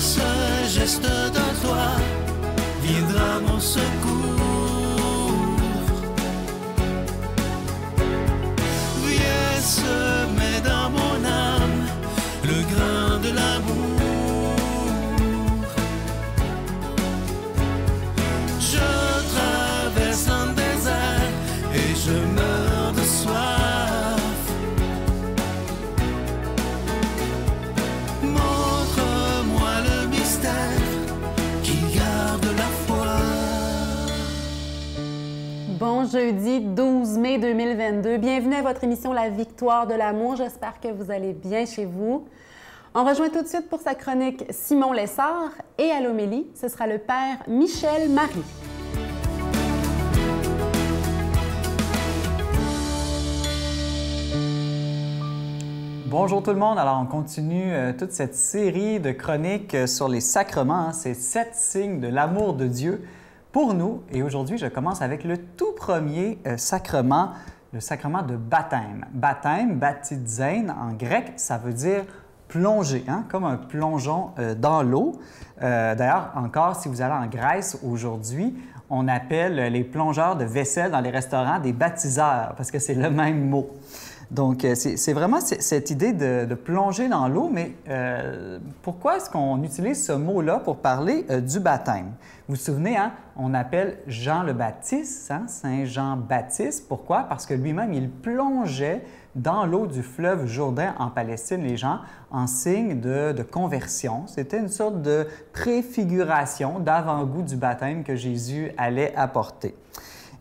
ce geste de toi viendra mon secours. Jeudi 12 mai 2022. Bienvenue à votre émission La victoire de l'amour. J'espère que vous allez bien chez vous. On rejoint tout de suite pour sa chronique Simon Lessard et à l'homélie, ce sera le père Michel Marie. Bonjour tout le monde. Alors, on continue euh, toute cette série de chroniques euh, sur les sacrements, hein, ces sept signes de l'amour de Dieu pour nous. Et aujourd'hui, je commence avec le tout premier euh, sacrement, le sacrement de baptême. Baptême, baptizein, en grec, ça veut dire plonger, hein, comme un plongeon euh, dans l'eau. Euh, D'ailleurs, encore, si vous allez en Grèce aujourd'hui, on appelle les plongeurs de vaisselle dans les restaurants des baptiseurs, parce que c'est le même mot. Donc, euh, c'est vraiment cette idée de, plonger dans l'eau, mais euh, pourquoi est-ce qu'on utilise ce mot-là pour parler euh, du baptême? Vous vous souvenez, hein, on appelle Jean le Baptiste, hein, Saint Jean Baptiste. Pourquoi? Parce que lui-même, il plongeait dans l'eau du fleuve Jourdain en Palestine, les gens, en signe de conversion. C'était une sorte de préfiguration, d'avant-goût du baptême que Jésus allait apporter.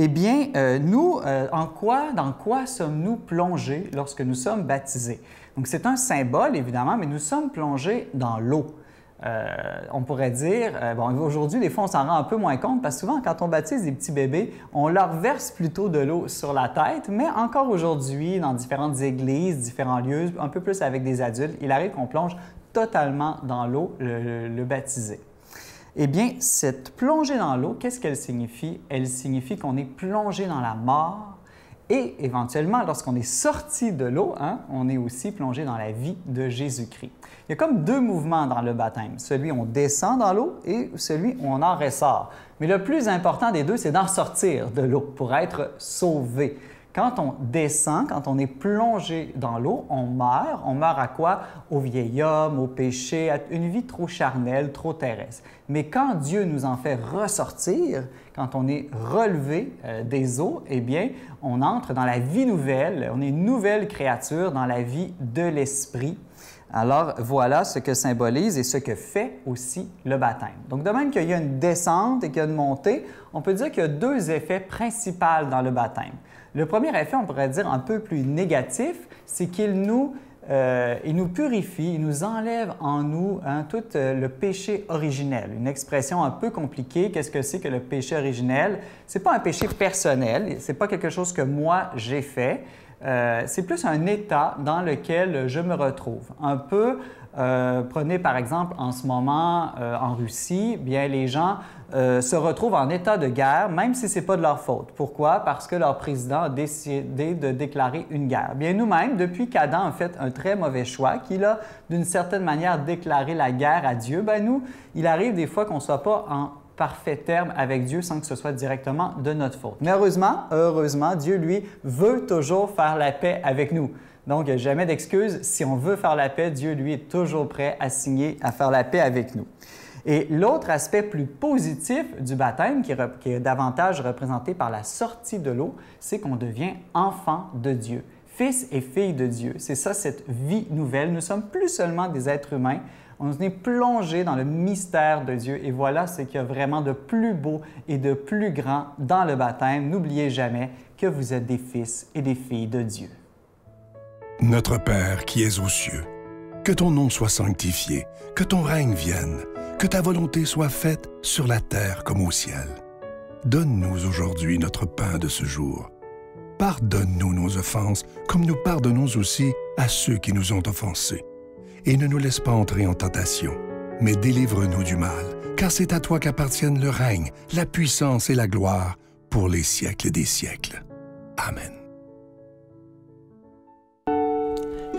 Eh bien, euh, nous, euh, en quoi, dans quoi sommes-nous plongés lorsque nous sommes baptisés? Donc, c'est un symbole, évidemment, mais nous sommes plongés dans l'eau. Euh, on pourrait dire, bon, aujourd'hui, des fois, on s'en rend un peu moins compte parce que souvent, quand on baptise des petits bébés, on leur verse plutôt de l'eau sur la tête, mais encore aujourd'hui, dans différentes églises, différents lieux, un peu plus avec des adultes, il arrive qu'on plonge totalement dans l'eau le, le- le baptisé. Eh bien, cette plongée dans l'eau, qu'est-ce qu'elle signifie? Elle signifie qu'on est plongé dans la mort et éventuellement, lorsqu'on est sorti de l'eau, hein, on est aussi plongé dans la vie de Jésus-Christ. Il y a comme deux mouvements dans le baptême, celui où on descend dans l'eau et celui où on en ressort. Mais le plus important des deux, c'est d'en sortir de l'eau pour être sauvé. Quand on descend, quand on est plongé dans l'eau, on meurt. On meurt à quoi? Au vieil homme, au péché, à une vie trop charnelle, trop terrestre. Mais quand Dieu nous en fait ressortir, quand on est relevé euh, des eaux, eh bien, on entre dans la vie nouvelle. On est une nouvelle créature dans la vie de l'Esprit. Alors voilà ce que symbolise et ce que fait aussi le baptême. Donc de même qu'il y a une descente et qu'il y a une montée, on peut dire qu'il y a deux effets principaux dans le baptême. Le premier effet, on pourrait dire un peu plus négatif, c'est qu'il nous, euh, nous purifie, il nous enlève en nous hein, tout euh, le péché originel. Une expression un peu compliquée. Qu'est-ce que c'est que le péché originel? C'est pas un péché personnel, c'est pas quelque chose que moi j'ai fait. Euh, c'est plus un état dans lequel je me retrouve. Un peu, euh, prenez par exemple en ce moment euh, en Russie, bien les gens euh, se retrouvent en état de guerre, même si ce n'est pas de leur faute. Pourquoi? Parce que leur président a décidé de déclarer une guerre. Bien nous-mêmes, depuis qu'Adam a fait un très mauvais choix, qu'il a d'une certaine manière déclaré la guerre à Dieu, ben nous, il arrive des fois qu'on ne soit pas en parfait terme avec Dieu sans que ce soit directement de notre faute. Mais heureusement, heureusement, Dieu, lui, veut toujours faire la paix avec nous. Donc, jamais d'excuse. Si on veut faire la paix, Dieu, lui, est toujours prêt à signer, à faire la paix avec nous. Et l'autre aspect plus positif du baptême, qui est, rep- qui est davantage représenté par la sortie de l'eau, c'est qu'on devient enfant de Dieu, fils et fille de Dieu. C'est ça, cette vie nouvelle. Nous sommes plus seulement des êtres humains, on est plongé dans le mystère de Dieu. Et voilà ce qu'il y a vraiment de plus beau et de plus grand dans le baptême. N'oubliez jamais que vous êtes des fils et des filles de Dieu. Notre Père qui es aux cieux, que ton nom soit sanctifié, que ton règne vienne, que ta volonté soit faite sur la terre comme au ciel. Donne-nous aujourd'hui notre pain de ce jour. Pardonne-nous nos offenses, comme nous pardonnons aussi à ceux qui nous ont offensés. Et ne nous laisse pas entrer en tentation, mais délivre-nous du mal, car c'est à toi qu'appartiennent le règne, la puissance et la gloire pour les siècles des siècles. Amen.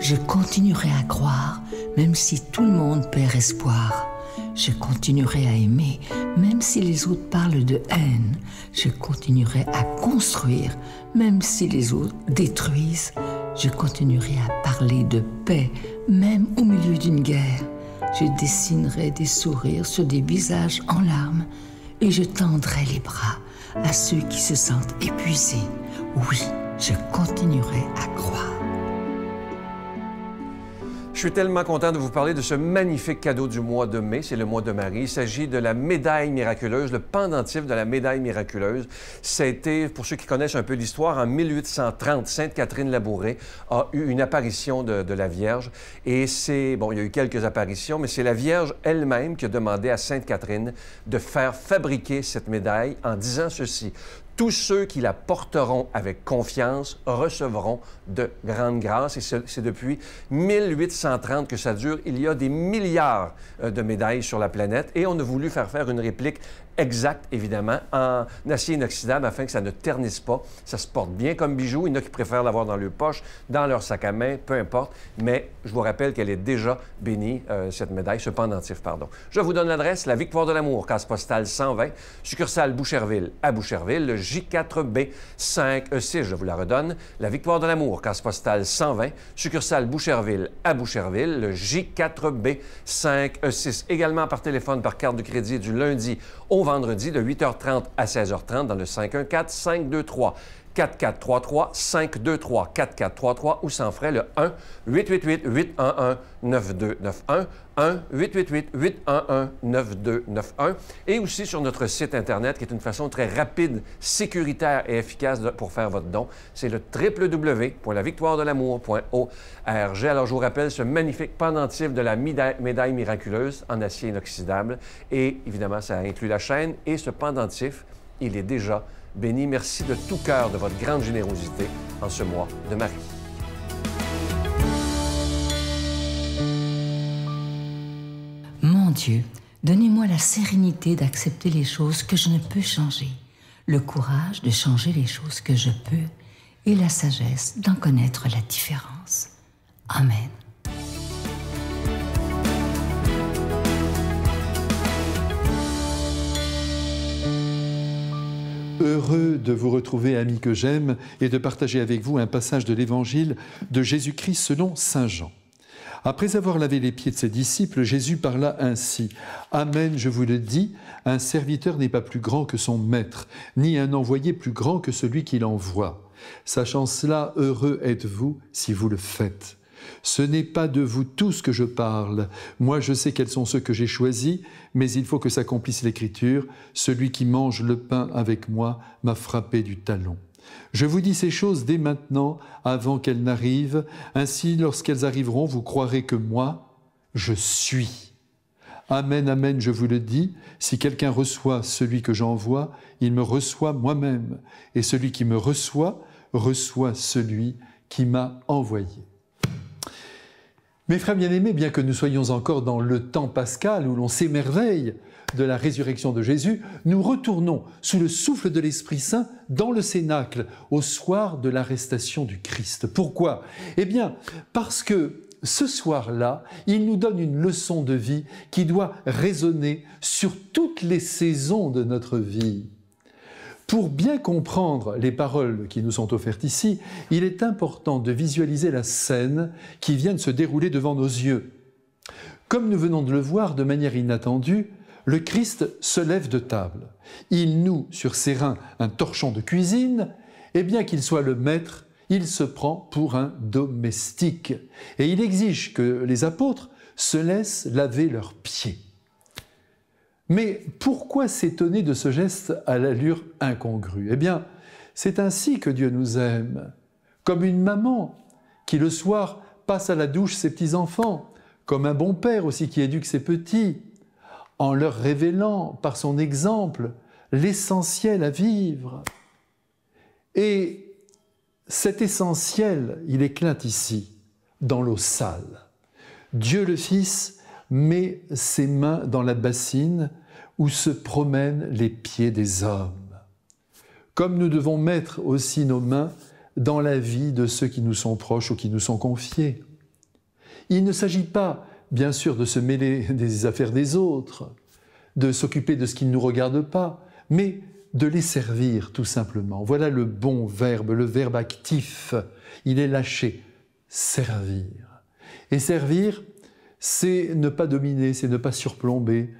Je continuerai à croire, même si tout le monde perd espoir. je continuerai à aimer, même si les autres parlent de haine. Je continuerai à construire, même si les autres détruisent. Je continuerai à parler de paix, même au milieu d'une guerre. Je dessinerai des sourires sur des visages en larmes et je tendrai les bras à ceux qui se sentent épuisés. Oui, je continuerai à croire. Je suis tellement content de vous parler de ce magnifique cadeau du mois de mai. C'est le mois de Marie. Il s'agit de la médaille miraculeuse, le pendentif de la médaille miraculeuse. C'était, pour ceux qui connaissent un peu l'histoire, en 1830, Sainte Catherine Labouré a eu une apparition de, de la Vierge. Et c'est, bon, il y a eu quelques apparitions, mais c'est la Vierge elle-même qui a demandé à Sainte Catherine de faire fabriquer cette médaille en disant ceci. Tous ceux qui la porteront avec confiance recevront de grandes grâces. Et c'est depuis 1830 que ça dure. Il y a des milliards euh, de médailles sur la planète et on a voulu faire faire une réplique exacte, évidemment, en acier inoxydable afin que ça ne ternisse pas. Ça se porte bien comme bijou. Il y en a qui préfèrent l'avoir dans leur poche, dans leur sac à main, peu importe. Mais je vous rappelle qu'elle est déjà bénie, euh, cette médaille, ce pendentif, pardon. Je vous donne l'adresse, la Victoire de l'amour, case postale 120, succursale Boucherville à Boucherville, le J4B 5E6, je vous la redonne, la Victoire de l'amour, case postale 120, succursale Boucherville à Boucherville, le J4B 5E6. Également par téléphone, par carte de crédit du lundi au de 8h30 à 16h30 dans le 514-523. 4433 523 4433 ou sans frais le 1 888 811 9291 1 888 811 9291 et aussi sur notre site internet qui est une façon très rapide, sécuritaire et efficace pour faire votre don, c'est le www.lavictoiredelamour.org. Alors je vous rappelle ce magnifique pendentif de la médaille miraculeuse en acier inoxydable. Et évidemment ça inclut la chaîne. Et ce pendentif, il est déjà Béni, merci de tout cœur de votre grande générosité en ce mois de Marie. Mon Dieu, donnez-moi la sérénité d'accepter les choses que je ne peux changer, le courage de changer les choses que je peux et la sagesse d'en connaître la différence. Amen. Heureux de vous retrouver, amis que j'aime, et de partager avec vous un passage de l'Évangile de Jésus-Christ selon Saint Jean. Après avoir lavé les pieds de ses disciples, Jésus parla ainsi. Amen, je vous le dis, un serviteur n'est pas plus grand que son maître, ni un envoyé plus grand que celui qui l'envoie. Sachant cela, heureux êtes-vous si vous le faites. Ce n'est pas de vous tous que je parle. Moi, je sais quels sont ceux que j'ai choisis, mais il faut que s'accomplisse l'Écriture. Celui qui mange le pain avec moi m'a frappé du talon. Je vous dis ces choses dès maintenant, avant qu'elles n'arrivent. Ainsi, lorsqu'elles arriveront, vous croirez que moi, je suis. Amen, amen, je vous le dis, si quelqu'un reçoit celui que j'envoie, il me reçoit moi-même, et celui qui me reçoit reçoit celui qui m'a envoyé. Mes frères bien-aimés, bien que nous soyons encore dans le temps pascal où l'on s'émerveille de la résurrection de Jésus, nous retournons sous le souffle de l'Esprit Saint dans le Cénacle au soir de l'arrestation du Christ. Pourquoi? Eh bien, parce que ce soir-là, il nous donne une leçon de vie qui doit résonner sur toutes les saisons de notre vie. Pour bien comprendre les paroles qui nous sont offertes ici, il est important de visualiser la scène qui vient de se dérouler devant nos yeux. Comme nous venons de le voir de manière inattendue, le Christ se lève de table. Il noue sur ses reins un torchon de cuisine, et bien qu'il soit le maître, il se prend pour un domestique. Et il exige que les apôtres se laissent laver leurs pieds. Mais pourquoi s'étonner de ce geste à l'allure incongrue? Eh bien, c'est ainsi que Dieu nous aime, comme une maman qui le soir passe à la douche ses petits-enfants, comme un bon père aussi qui éduque ses petits, en leur révélant par son exemple l'essentiel à vivre. Et cet essentiel, il éclate ici, dans l'eau sale. Dieu le Fils met ses mains dans la bassine où se promènent les pieds des hommes. Comme nous devons mettre aussi nos mains dans la vie de ceux qui nous sont proches ou qui nous sont confiés. Il ne s'agit pas bien sûr, de se mêler des affaires des autres, de s'occuper de ce qui ne nous regarde pas, mais de les servir tout simplement. Voilà le bon verbe, le verbe actif. Il est lâché. Servir. Et servir, c'est ne pas dominer, c'est ne pas surplomber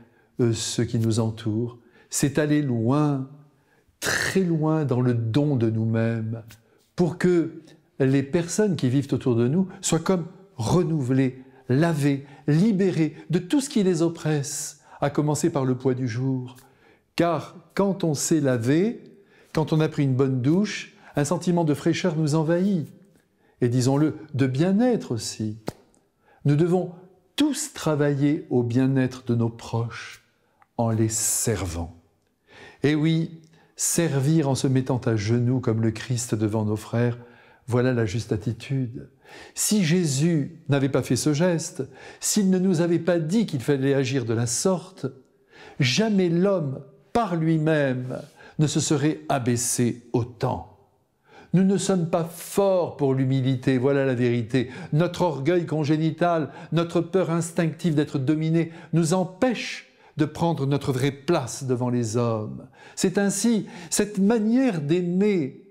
ce qui nous entoure. C'est aller loin, très loin dans le don de nous-mêmes, pour que les personnes qui vivent autour de nous soient comme renouvelées, lavées, libérées de tout ce qui les oppresse, à commencer par le poids du jour, car quand on s'est lavé, quand on a pris une bonne douche, un sentiment de fraîcheur nous envahit. Et disons-le, de bien-être aussi. Nous devons tous travailler au bien-être de nos proches en les servant. Et oui, servir en se mettant à genoux comme le Christ devant nos frères, voilà la juste attitude. Si Jésus n'avait pas fait ce geste, s'il ne nous avait pas dit qu'il fallait agir de la sorte, jamais l'homme par lui-même ne se serait abaissé autant. Nous ne sommes pas forts pour l'humilité, voilà la vérité. Notre orgueil congénital, notre peur instinctive d'être dominé nous empêche de prendre notre vraie place devant les hommes. C'est ainsi, cette manière d'aimer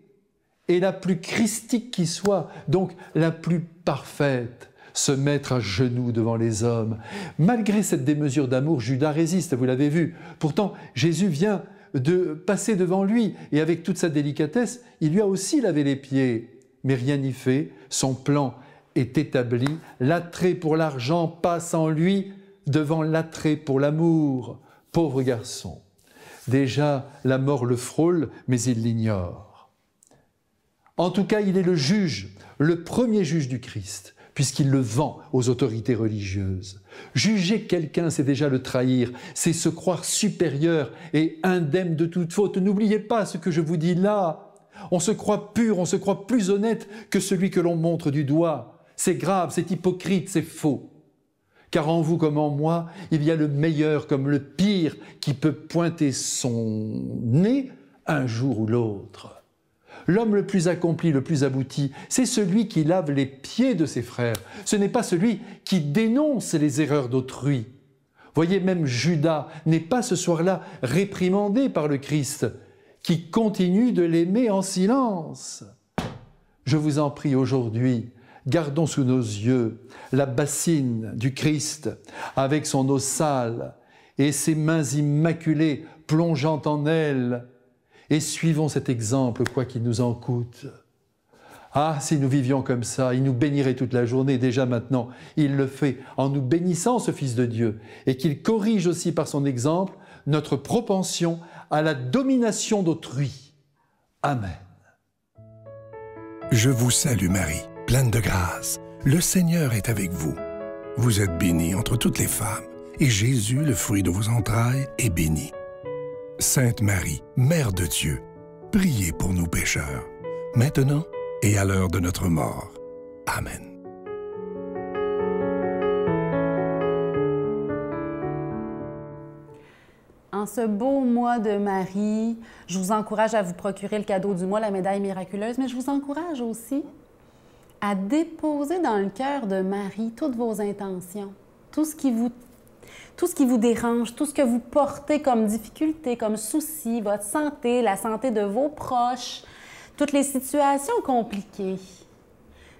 est la plus christique qui soit, donc la plus parfaite se mettre à genoux devant les hommes. Malgré cette démesure d'amour, Judas résiste, vous l'avez vu. Pourtant, Jésus vient de passer devant lui et avec toute sa délicatesse, il lui a aussi lavé les pieds. Mais rien n'y fait, son plan est établi, l'attrait pour l'argent passe en lui devant l'attrait pour l'amour. Pauvre garçon. Déjà, la mort le frôle, mais il l'ignore. En tout cas, il est le juge, le premier juge du Christ puisqu'il le vend aux autorités religieuses. Juger quelqu'un, c'est déjà le trahir, c'est se croire supérieur et indemne de toute faute. N'oubliez pas ce que je vous dis là. On se croit pur, on se croit plus honnête que celui que l'on montre du doigt. C'est grave, c'est hypocrite, c'est faux. Car en vous comme en moi, il y a le meilleur comme le pire qui peut pointer son nez un jour ou l'autre. L'homme le plus accompli, le plus abouti, c'est celui qui lave les pieds de ses frères. Ce n'est pas celui qui dénonce les erreurs d'autrui. Voyez, même Judas n'est pas ce soir-là réprimandé par le Christ, qui continue de l'aimer en silence. Je vous en prie aujourd'hui, gardons sous nos yeux la bassine du Christ avec son eau sale et ses mains immaculées plongeant en elle et suivons cet exemple, quoi qu'il nous en coûte. Ah, si nous vivions comme ça, il nous bénirait toute la journée, déjà maintenant, il le fait en nous bénissant, ce Fils de Dieu, et qu'il corrige aussi par son exemple notre propension à la domination d'autrui. Amen. Je vous salue Marie, pleine de grâce. Le Seigneur est avec vous. Vous êtes bénie entre toutes les femmes, et Jésus, le fruit de vos entrailles, est béni. Sainte Marie, Mère de Dieu, priez pour nous pécheurs, maintenant et à l'heure de notre mort. Amen. En ce beau mois de Marie, je vous encourage à vous procurer le cadeau du mois, la médaille miraculeuse, mais je vous encourage aussi à déposer dans le cœur de Marie toutes vos intentions, tout ce qui vous tout ce qui vous dérange, tout ce que vous portez comme difficulté, comme souci, votre santé, la santé de vos proches, toutes les situations compliquées.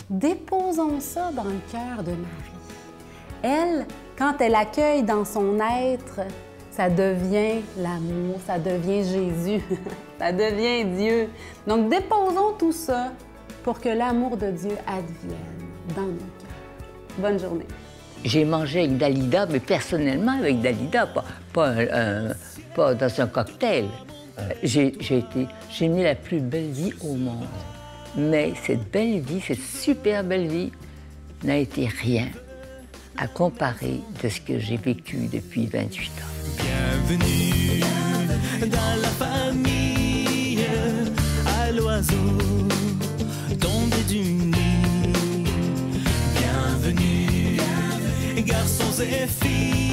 Déposons ça dans le cœur de Marie. Elle, quand elle accueille dans son être, ça devient l'amour, ça devient Jésus, ça devient Dieu. Donc déposons tout ça pour que l'amour de Dieu advienne dans nos cœurs. Bonne journée. J'ai mangé avec Dalida, mais personnellement avec Dalida, pas, pas, dans un cocktail. Euh, j'ai été, j'ai mis la plus belle vie au monde. Mais cette belle vie, cette super belle vie, n'a été rien à comparer de ce que j'ai vécu depuis 28 ans. Bienvenue dans la famille, à l'oiseau tombé du nid. Bienvenue garçons et filles.